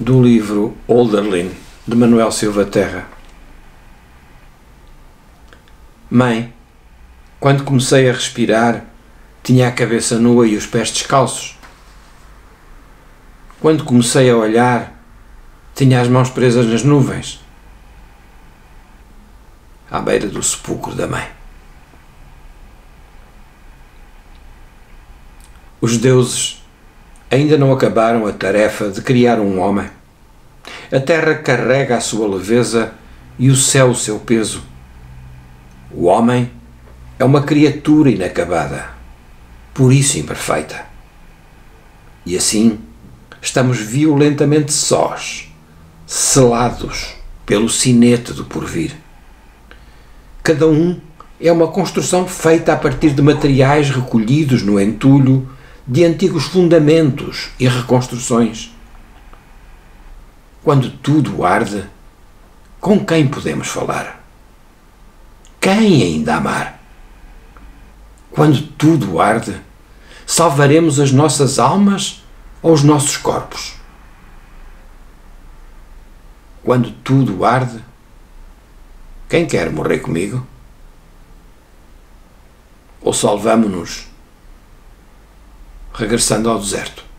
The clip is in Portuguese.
do livro Olderlin, de Manuel Silva Terra. Mãe, quando comecei a respirar, tinha a cabeça nua e os pés descalços. Quando comecei a olhar, tinha as mãos presas nas nuvens, à beira do sepulcro da mãe. Os deuses ainda não acabaram a tarefa de criar um homem. A terra carrega a sua leveza e o céu o seu peso. O homem é uma criatura inacabada, por isso imperfeita. E assim estamos violentamente sós, selados pelo sinete do porvir. Cada um é uma construção feita a partir de materiais recolhidos no entulho de antigos fundamentos e reconstruções. Quando tudo arde, com quem podemos falar? Quem ainda amar? Quando tudo arde, salvaremos as nossas almas ou os nossos corpos? Quando tudo arde, quem quer morrer comigo? Ou salvamo-nos regressando ao deserto.